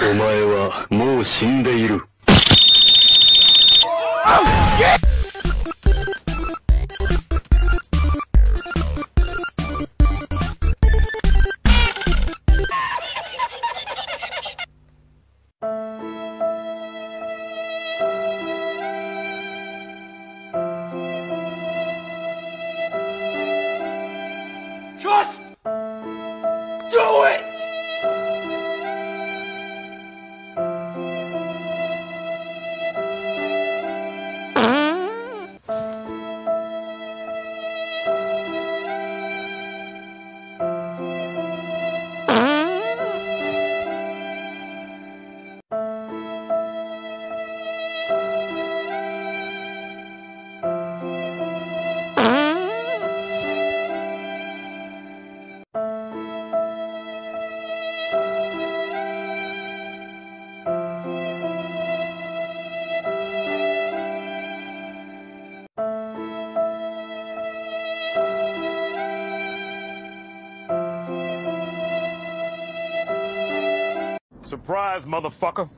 お前はもう死んでいる。Just Surprise, motherfucker.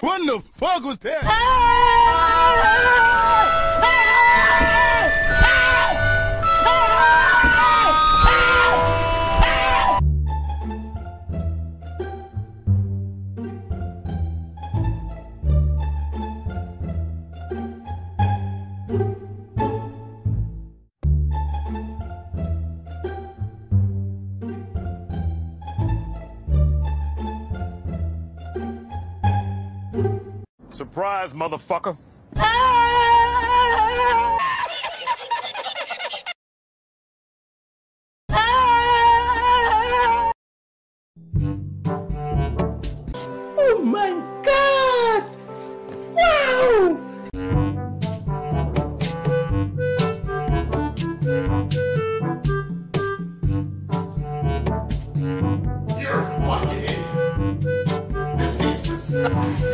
What the fuck was that? Surprise, motherfucker. Oh my god! Wow! You're fucking idiot. This needs to stop.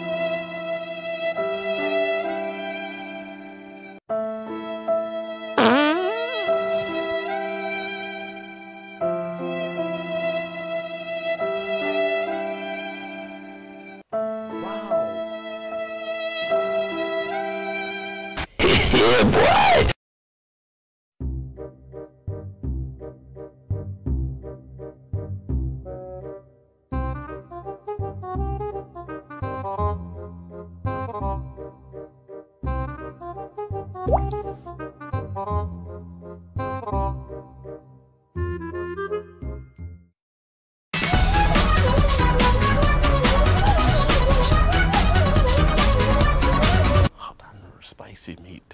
Spicy meat.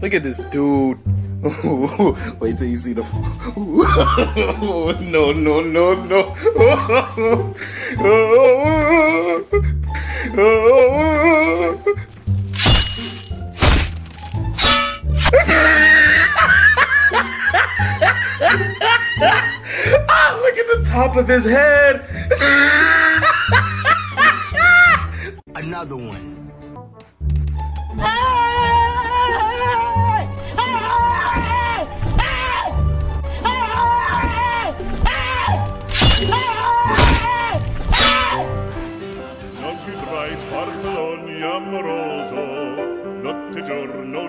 Look at this dude. Wait till you see the. no, no, no, no. Ah, look at the top of his head. Another one. Non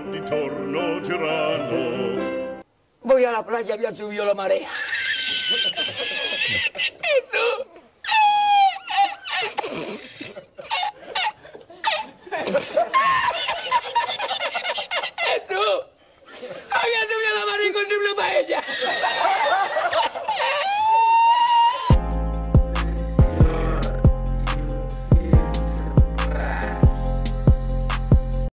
di torno girano. Voglio alla playa vi ha subito la marea. e tu?